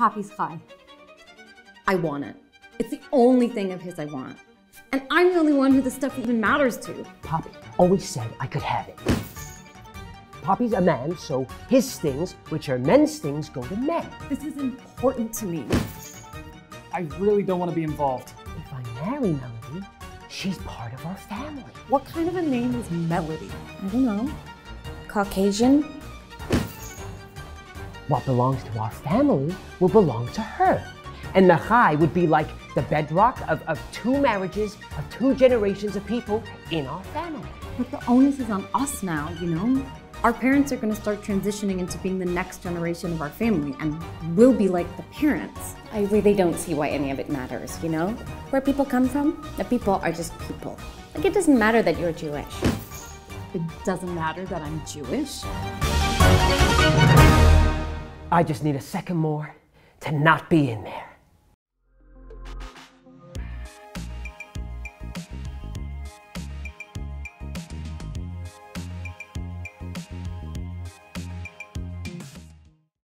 Poppy's Chai. I want it. It's the only thing of his I want. And I'm the only one who this stuff even matters to. Poppy always said I could have it. Poppy's a man, so his things, which are men's things, go to men. This is important to me. I really don't want to be involved. If I marry Melody, she's part of our family. What kind of a name is Melody? I don't know. Caucasian? What belongs to our family will belong to her. And the Chai would be like the bedrock of, of two marriages, of two generations of people in our family. But the onus is on us now, you know? Our parents are going to start transitioning into being the next generation of our family, and we'll be like the parents. I really don't see why any of it matters, you know? Where people come from, the people are just people. Like, it doesn't matter that you're Jewish. It doesn't matter that I'm Jewish. I just need a second more to not be in there.